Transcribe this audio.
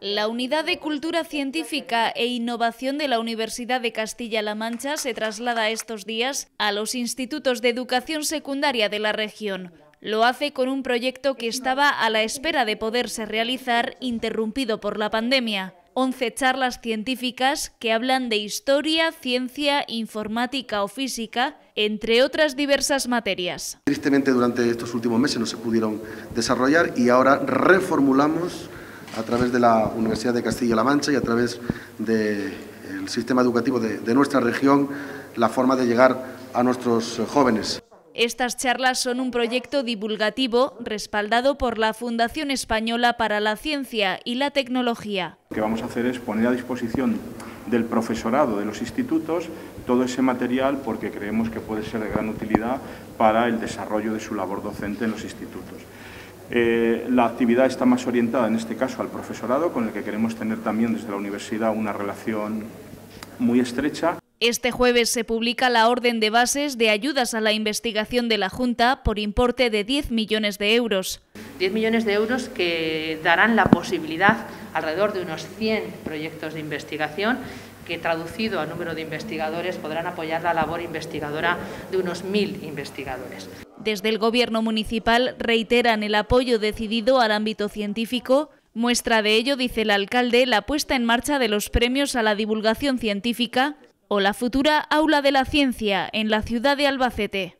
La Unidad de Cultura Científica e Innovación de la Universidad de Castilla-La Mancha se traslada estos días a los institutos de educación secundaria de la región. Lo hace con un proyecto que estaba a la espera de poderse realizar, interrumpido por la pandemia. 11 charlas científicas que hablan de historia, ciencia, informática o física, entre otras diversas materias. Tristemente durante estos últimos meses no se pudieron desarrollar y ahora reformulamos a través de la Universidad de Castilla-La Mancha y a través del sistema educativo de, de nuestra región la forma de llegar a nuestros jóvenes. Estas charlas son un proyecto divulgativo respaldado por la Fundación Española para la Ciencia y la Tecnología. Lo que vamos a hacer es poner a disposición del profesorado de los institutos todo ese material porque creemos que puede ser de gran utilidad para el desarrollo de su labor docente en los institutos. Eh, la actividad está más orientada en este caso al profesorado, con el que queremos tener también desde la universidad una relación muy estrecha. Este jueves se publica la orden de bases de ayudas a la investigación de la Junta por importe de 10 millones de euros. 10 millones de euros que darán la posibilidad alrededor de unos 100 proyectos de investigación que traducido a número de investigadores podrán apoyar la labor investigadora de unos 1.000 investigadores. Desde el Gobierno municipal reiteran el apoyo decidido al ámbito científico Muestra de ello, dice el alcalde, la puesta en marcha de los premios a la divulgación científica o la futura Aula de la Ciencia en la ciudad de Albacete.